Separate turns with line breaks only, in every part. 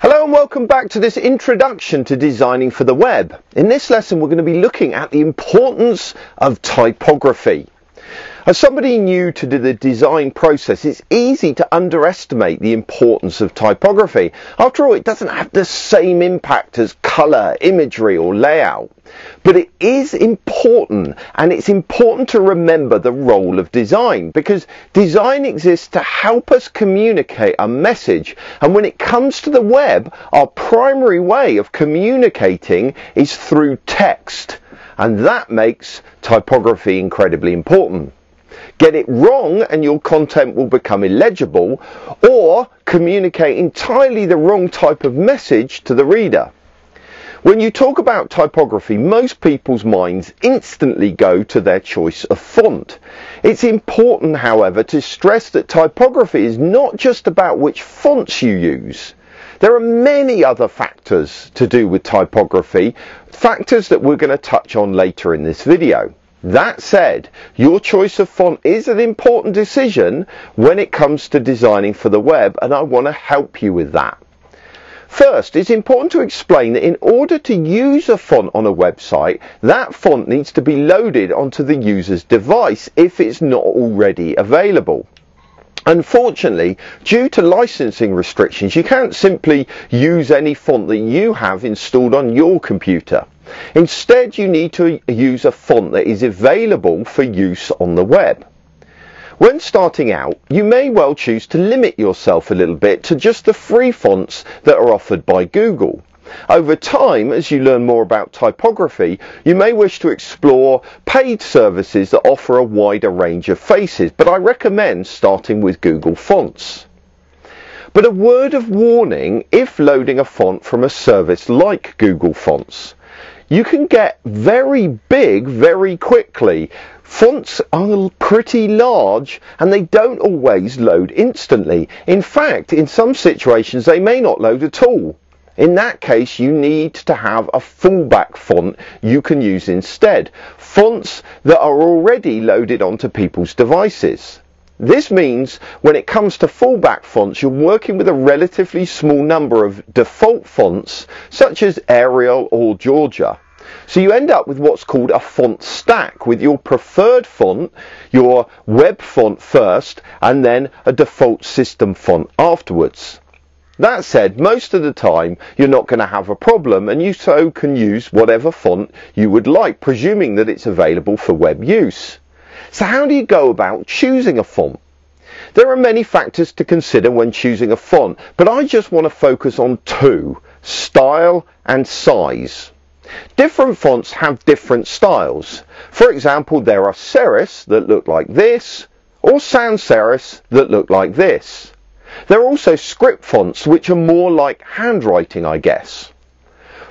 Hello and welcome back to this introduction to designing for the web. In this lesson we're going to be looking at the importance of typography. As somebody new to the design process, it's easy to underestimate the importance of typography. After all, it doesn't have the same impact as colour, imagery or layout. But it is important and it's important to remember the role of design because design exists to help us communicate a message and when it comes to the web our primary way of communicating is through text and that makes typography incredibly important. Get it wrong and your content will become illegible or communicate entirely the wrong type of message to the reader. When you talk about typography, most people's minds instantly go to their choice of font. It's important, however, to stress that typography is not just about which fonts you use. There are many other factors to do with typography, factors that we're going to touch on later in this video. That said, your choice of font is an important decision when it comes to designing for the web and I want to help you with that. First, it's important to explain that in order to use a font on a website, that font needs to be loaded onto the user's device if it's not already available. Unfortunately, due to licensing restrictions, you can't simply use any font that you have installed on your computer. Instead, you need to use a font that is available for use on the web. When starting out, you may well choose to limit yourself a little bit to just the free fonts that are offered by Google. Over time, as you learn more about typography, you may wish to explore paid services that offer a wider range of faces, but I recommend starting with Google Fonts. But a word of warning if loading a font from a service like Google Fonts you can get very big very quickly. Fonts are pretty large and they don't always load instantly. In fact, in some situations they may not load at all. In that case, you need to have a fallback font you can use instead. Fonts that are already loaded onto people's devices. This means when it comes to fallback fonts, you're working with a relatively small number of default fonts, such as Arial or Georgia. So you end up with what's called a font stack with your preferred font, your web font first, and then a default system font afterwards. That said, most of the time you're not going to have a problem and you so can use whatever font you would like, presuming that it's available for web use. So how do you go about choosing a font? There are many factors to consider when choosing a font, but I just want to focus on two, style and size. Different fonts have different styles. For example, there are serifs that look like this, or sans serifs that look like this. There are also script fonts which are more like handwriting, I guess.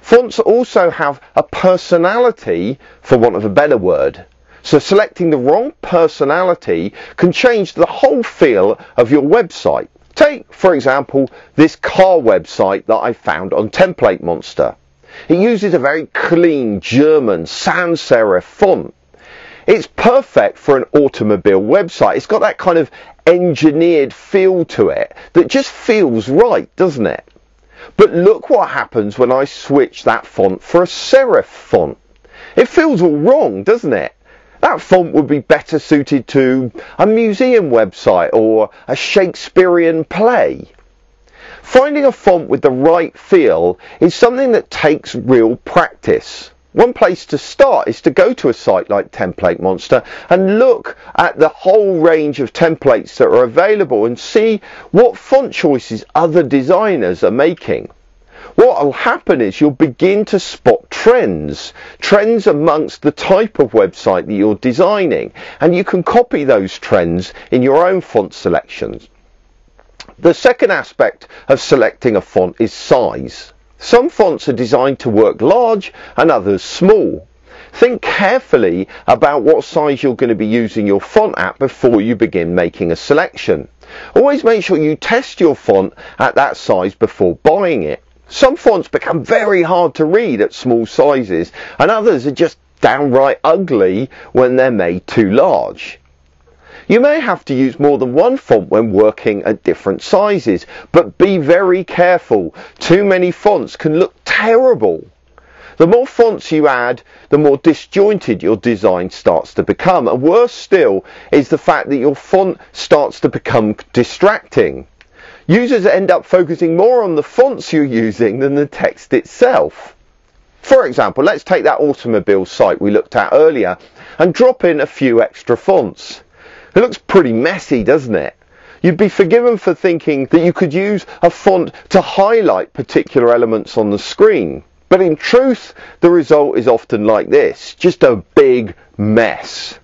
Fonts also have a personality, for want of a better word. So selecting the wrong personality can change the whole feel of your website. Take, for example, this car website that I found on Template Monster. It uses a very clean German sans serif font. It's perfect for an automobile website. It's got that kind of engineered feel to it that just feels right, doesn't it? But look what happens when I switch that font for a serif font. It feels all wrong, doesn't it? That font would be better suited to a museum website or a Shakespearean play. Finding a font with the right feel is something that takes real practice. One place to start is to go to a site like Template Monster and look at the whole range of templates that are available and see what font choices other designers are making what will happen is you'll begin to spot trends, trends amongst the type of website that you're designing, and you can copy those trends in your own font selections. The second aspect of selecting a font is size. Some fonts are designed to work large and others small. Think carefully about what size you're going to be using your font at before you begin making a selection. Always make sure you test your font at that size before buying it. Some fonts become very hard to read at small sizes and others are just downright ugly when they're made too large. You may have to use more than one font when working at different sizes, but be very careful. Too many fonts can look terrible. The more fonts you add, the more disjointed your design starts to become. And worse still is the fact that your font starts to become distracting. Users end up focusing more on the fonts you're using than the text itself. For example, let's take that automobile site we looked at earlier and drop in a few extra fonts. It looks pretty messy, doesn't it? You'd be forgiven for thinking that you could use a font to highlight particular elements on the screen. But in truth, the result is often like this, just a big mess.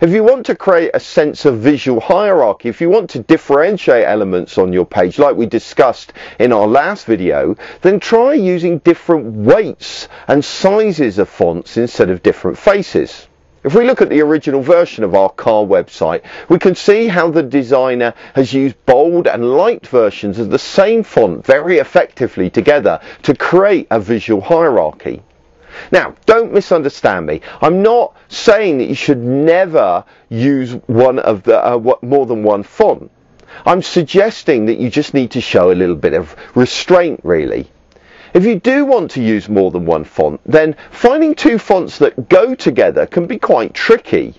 If you want to create a sense of visual hierarchy, if you want to differentiate elements on your page like we discussed in our last video, then try using different weights and sizes of fonts instead of different faces. If we look at the original version of our car website, we can see how the designer has used bold and light versions of the same font very effectively together to create a visual hierarchy. Now, don't misunderstand me. I'm not saying that you should never use one of the uh, more than one font. I'm suggesting that you just need to show a little bit of restraint really. If you do want to use more than one font, then finding two fonts that go together can be quite tricky.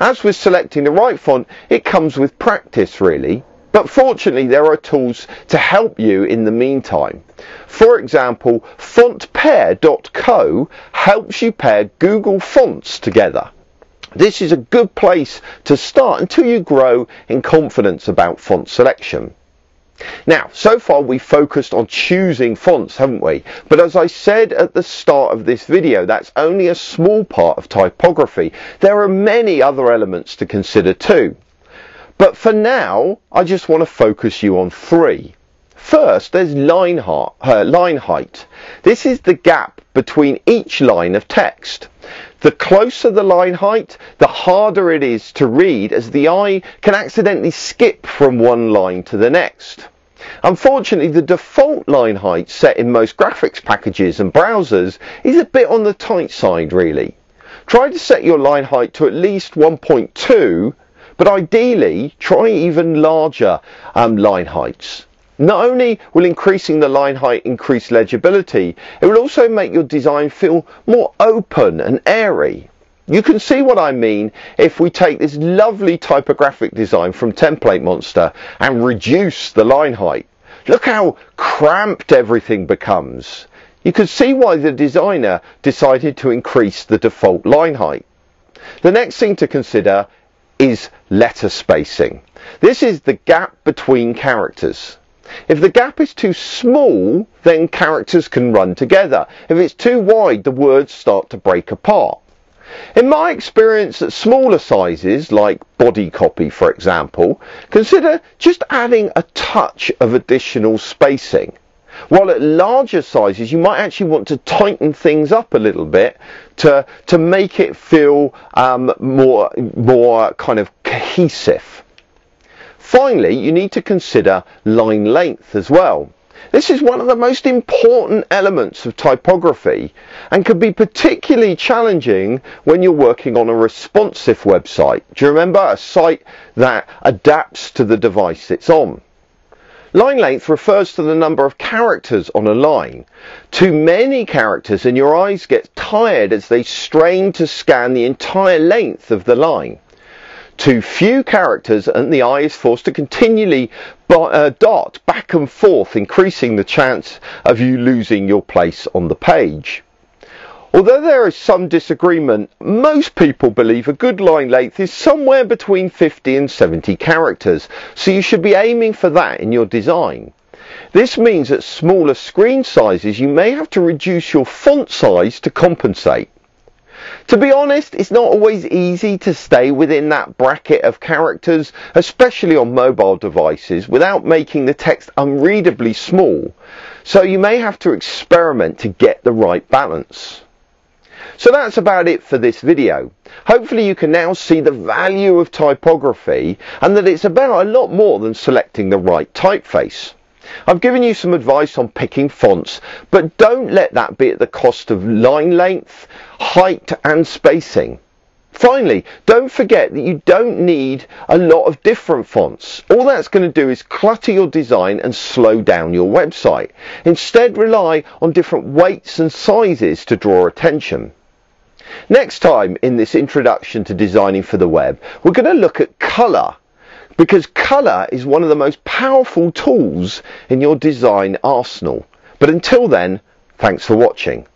As with selecting the right font, it comes with practice really. But fortunately, there are tools to help you in the meantime. For example, fontpair.co helps you pair Google fonts together. This is a good place to start until you grow in confidence about font selection. Now, so far we've focused on choosing fonts, haven't we? But as I said at the start of this video, that's only a small part of typography. There are many other elements to consider too. But for now, I just want to focus you on three. First, there's line, heart, uh, line height. This is the gap between each line of text. The closer the line height, the harder it is to read as the eye can accidentally skip from one line to the next. Unfortunately, the default line height set in most graphics packages and browsers is a bit on the tight side really. Try to set your line height to at least 1.2, but ideally try even larger um, line heights. Not only will increasing the line height increase legibility, it will also make your design feel more open and airy. You can see what I mean if we take this lovely typographic design from Template Monster and reduce the line height. Look how cramped everything becomes. You can see why the designer decided to increase the default line height. The next thing to consider is letter spacing. This is the gap between characters. If the gap is too small, then characters can run together. If it's too wide, the words start to break apart. In my experience at smaller sizes, like body copy for example, consider just adding a touch of additional spacing. While at larger sizes, you might actually want to tighten things up a little bit to, to make it feel um, more, more kind of cohesive. Finally, you need to consider line length as well. This is one of the most important elements of typography and can be particularly challenging when you're working on a responsive website. Do you remember? A site that adapts to the device it's on. Line length refers to the number of characters on a line. Too many characters and your eyes get tired as they strain to scan the entire length of the line too few characters and the eye is forced to continually uh, dot back and forth, increasing the chance of you losing your place on the page. Although there is some disagreement, most people believe a good line length is somewhere between 50 and 70 characters, so you should be aiming for that in your design. This means at smaller screen sizes you may have to reduce your font size to compensate. To be honest, it's not always easy to stay within that bracket of characters, especially on mobile devices, without making the text unreadably small. So you may have to experiment to get the right balance. So that's about it for this video. Hopefully you can now see the value of typography and that it's about a lot more than selecting the right typeface. I've given you some advice on picking fonts, but don't let that be at the cost of line length, height and spacing. Finally, don't forget that you don't need a lot of different fonts. All that's going to do is clutter your design and slow down your website. Instead, rely on different weights and sizes to draw attention. Next time in this introduction to designing for the web, we're going to look at colour because colour is one of the most powerful tools in your design arsenal. But until then, thanks for watching.